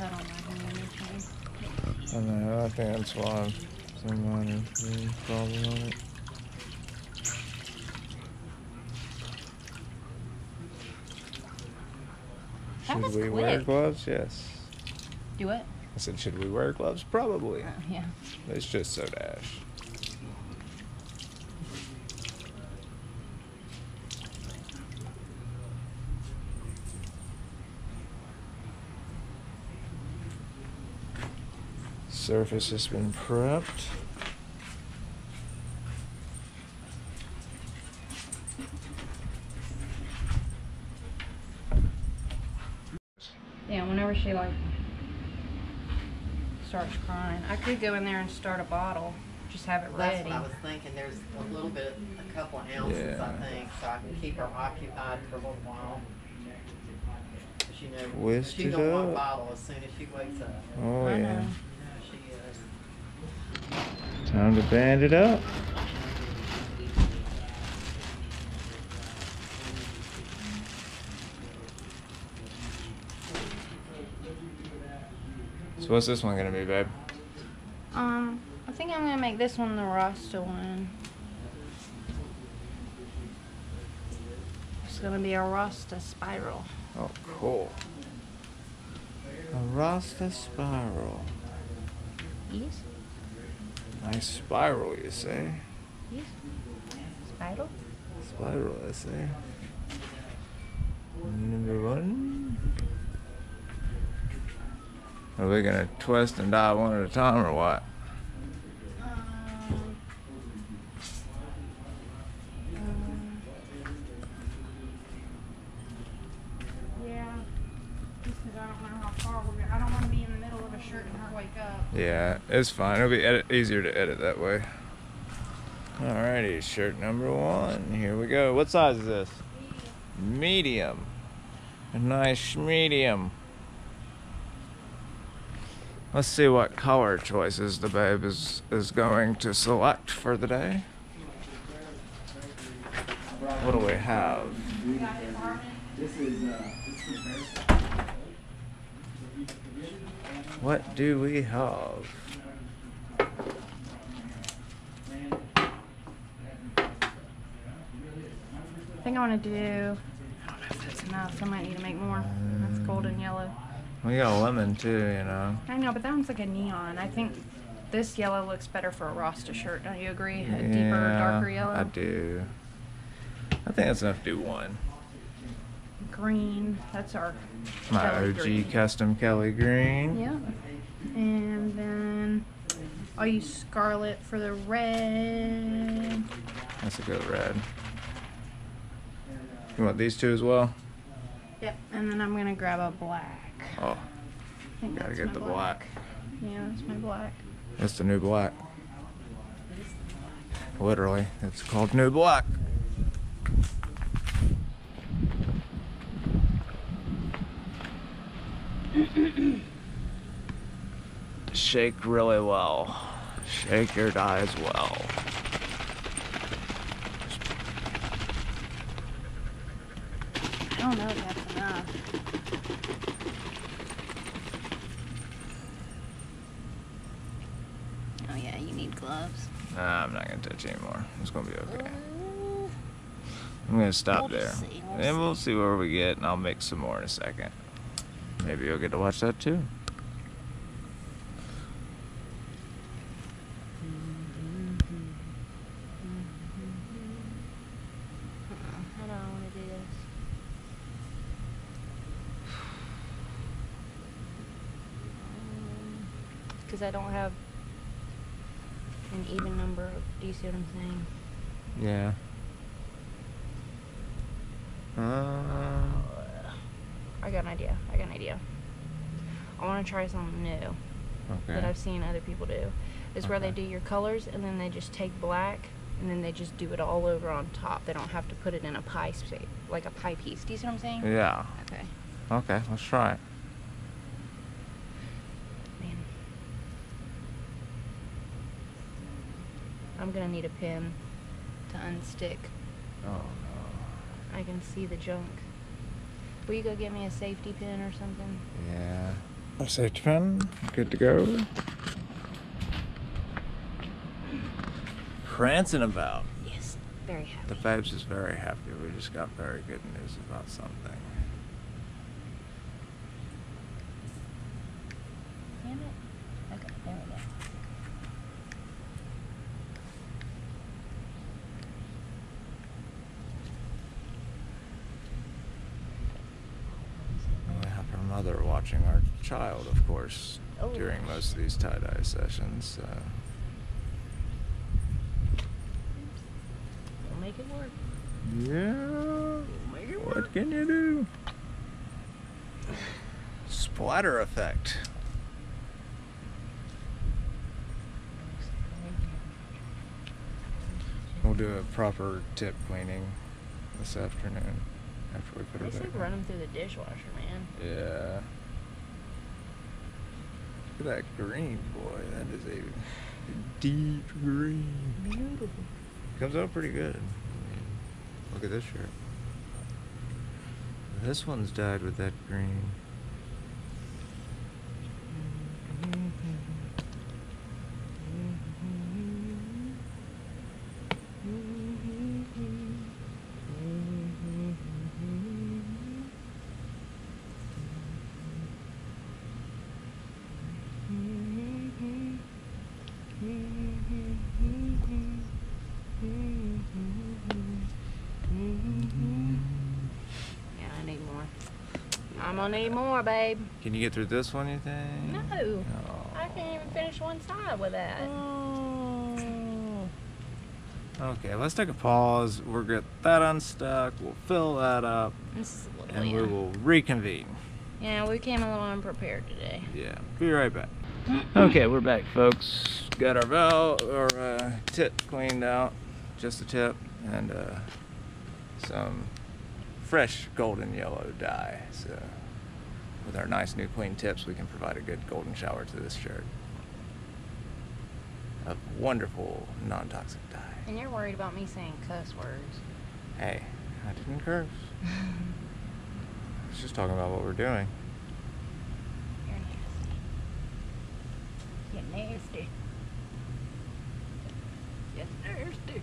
cut on my hand actually. I know. I think that's why some minor problem on it. That Should we wear gloves? Yes. Do it. I said, should we wear gloves? Probably. Uh, yeah. It's just so dash. Surface has been prepped. Yeah, whenever she like starts crying, I could go in there and start a bottle, just have it ready. That's ready. what I was thinking, there's a little bit, a couple of ounces, I think, so I can keep her occupied for a little while. you know, Twist she's it gonna want a bottle as soon as she wakes up. Oh I yeah. know. She is. Time to band it up. So what's this one gonna be, babe? Um, I think I'm gonna make this one the Rasta one. It's gonna be a Rasta spiral. Oh, cool. A Rasta spiral. Yes? Nice spiral, you say? Spiral? Spiral, I say. Number one. Are we gonna twist and dye one at a time or what? Um, um, yeah. Because I don't know how far we're shirt and her wake up. Yeah, it's fine. It'll be edit- easier to edit that way. Alrighty, shirt number one. Here we go. What size is this? Medium. A nice medium. Let's see what color choices the babe is, is going to select for the day. What do we have? What do we have? I think I want to do. I don't know if that's enough. I might need to make more. That's golden yellow. We got a lemon too, you know. I know, but that one's like a neon. I think this yellow looks better for a Rasta shirt. Don't you agree? A deeper, darker yellow. I do. I think that's enough to do one. Green. That's our. My Kelly OG green. custom Kelly green. Yeah. And then I'll use scarlet for the red. That's a good red. You want these two as well? Yep. And then I'm gonna grab a black. Oh, I think gotta get the black. Yeah, that's my black. That's the new black. Literally, it's called new black. Shake really well. Shake your dye as well. I don't know if that's enough. Oh yeah, you need gloves. Nah, I'm not gonna touch anymore. It's gonna be okay. I'm gonna stop We'll there. see, we'll and we'll see where we get, and I'll make some more in a second. Maybe you'll get to watch that too. I don't want to do this. Because I don't have an even number of. Do you see what I'm saying? Yeah. Uh, I got an idea. I got an idea. I want to try something new that. I've seen other people do. Is where they do your colors and then they just take black and then they just do it all over on top. They don't have to put it in a pie shape, like a pie piece. Do you see what I'm saying? Yeah. Okay. Okay, let's try it. Man. I'm gonna need a pin to unstick. Oh no. I can see the junk. Will you go get me a safety pin or something? Yeah. A safety pin, good to go. Prancing about. Yes, very happy. The Babes is very happy. We just got very good news about something. Damn it. Okay, there we go. We have her mother watching our child, of course, Oh. during most of these tie dye sessions. So. We'll make it work. Yeah. Make it work. What can you do? Splatter effect. We'll do a proper tip cleaning this afternoon after we put her They back. said in. run them through the dishwasher, man. Yeah. Look at that green, boy. That is a deep green. Beautiful. Comes out pretty good. Look at this shirt. This one's dyed with that green. Gonna need more, babe. Can you get through this one, you think? No. Oh. I can't even finish one side with that. Oh. Okay, let's take a pause. We'll get that unstuck. We'll fill that up. This is a little And we will reconvene. Yeah, we came a little unprepared today. Yeah, be right back. Okay, we're back, folks. Got our valve or uh, tip cleaned out, just the tip, and uh, some fresh golden yellow dye. So, with our nice new clean tips, we can provide a good golden shower to this shirt. A wonderful non-toxic dye. And you're worried about me saying cuss words. Hey, I didn't curse. I was just talking about what we're doing. You're nasty. You're nasty. You're nasty.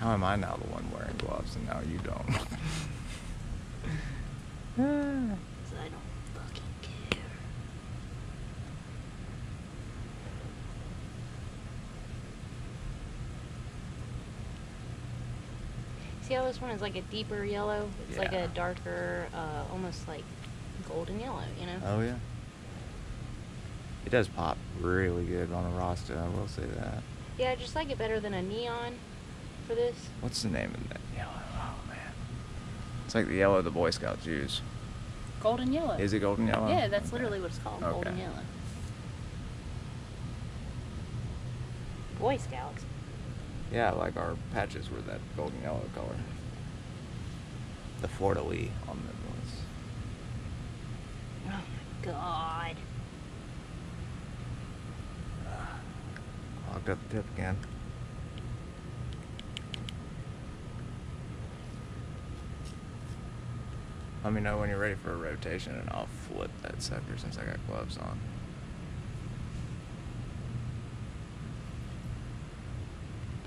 How am I now the one wearing gloves and now you don't? So I don't fucking care. See how this one is like a deeper yellow? It's like a darker, uh, almost like golden yellow, you know? Oh yeah. It does pop really good on a Rasta, I will say that. Yeah, I just like it better than a neon for this. What's the name of that yellow? Oh man. It's like the yellow the Boy Scouts use. Golden yellow. Is it golden yellow? Yeah, that's Okay. literally what it's called, golden yellow. Boy Scouts. Yeah, like our patches were that golden yellow color. The fleur-de-lis on them was. Oh my god. Locked up the tip again. Let me know when you're ready for a rotation and I'll flip that sucker since I got gloves on.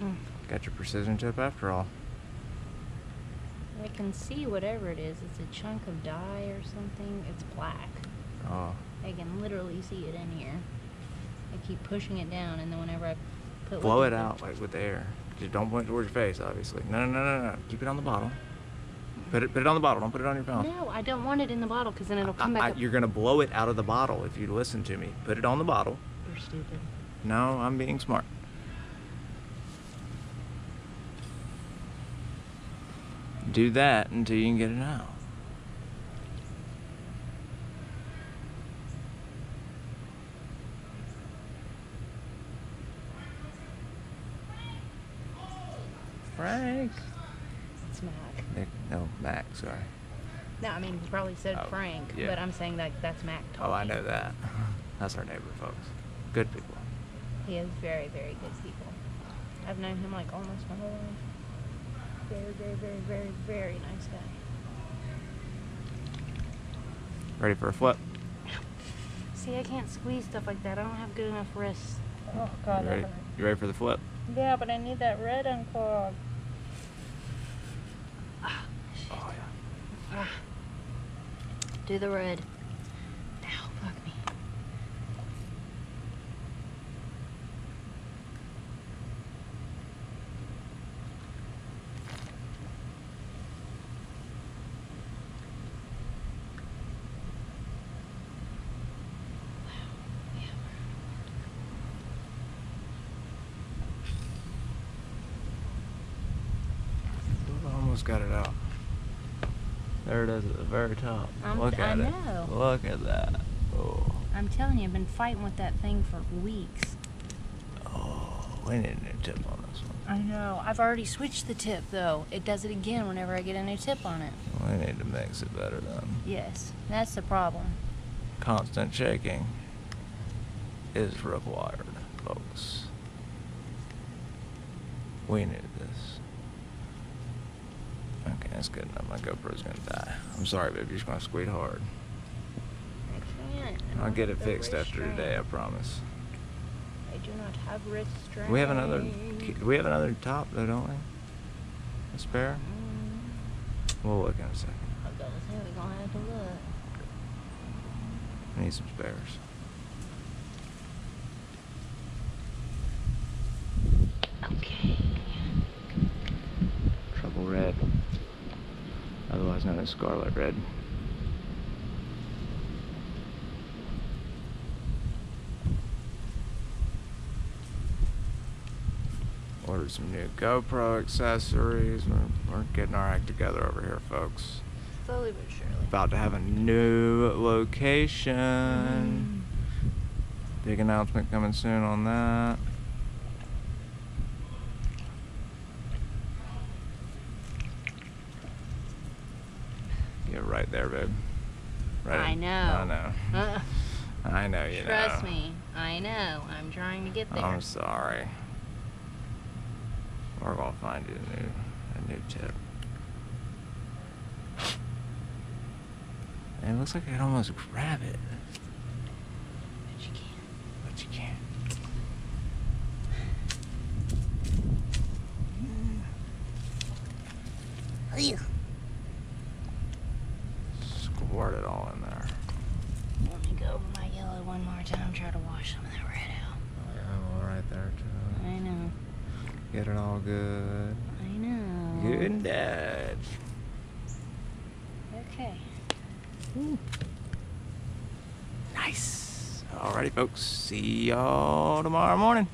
Mm. Got your precision tip after all. I can see whatever it is. It's a chunk of dye or something. It's black. Oh, I can literally see it in here. I keep pushing it down, and then whenever I put blow it out like with air. Just don't point towards your face, obviously. No, no, no, no, no. Keep it on the bottle. Put it, put it on the bottle. Don't put it on your mouth. No, I don't want it in the bottle because then it'll come I- back. I- up. you're gonna blow it out of the bottle if you listen to me. Put it on the bottle. You're stupid. No, I'm being smart. Do that until you can get it out. sorry. No, I mean, he probably said Oh, Frank, yeah. but I'm saying that that's Mac talking. Oh, I know that. That's our neighbor, folks. Good people. He is very, very good people. I've known him like almost my whole life. Very, very, very, very, very nice guy. Ready for a flip? See, I can't squeeze stuff like that. I don't have good enough wrists. Oh, God. You ready, you ready for the flip? Yeah, but I need that red unclogged. Do the red. Ow, fuck me. Almost got it out. There it is at the very top. Um, Look I at it. know. Look at that. Oh. I'm telling you, I've been fighting with that thing for weeks. Oh, we need a new tip on this one. I know. I've already switched the tip though. It does it again whenever I get a new tip on it. We need to mix it better then. Yes, that's the problem. Constant shaking is required, folks. We need this. Okay, that's good enough. My GoPro's gonna die. I'm sorry, baby. You're just gonna squeeze hard. I can't. I'll get it fixed after today. I promise. I do not have wrist strength. We have another. We have another top though, don't we? A spare. Mm, We'll look in a second. I was gonna say we're gonna have to look. I need some spares. Okay. Trouble red, otherwise known as scarlet red. Ordered some new GoPro accessories. We're, we're getting our act together over here, folks. Slowly but surely. About to have a new location. Mm. Big announcement coming soon on that. You're right there, babe. Right. I know. I know. Uh, I know you trust know. me. I know. I'm trying to get there. I'm sorry. We're gonna find you a new, a new tip. And it looks like I could almost grab it, but you can't. but you can't. Squirt it all in there. Let me go over my yellow one more time. Try to wash some of that red out. Oh, yeah, all right there too. I know. Get it all good. I know. Good and dead. Okay. Nice. Alrighty, folks. See y'all tomorrow morning.